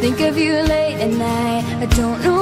think of you late at night. I don't know.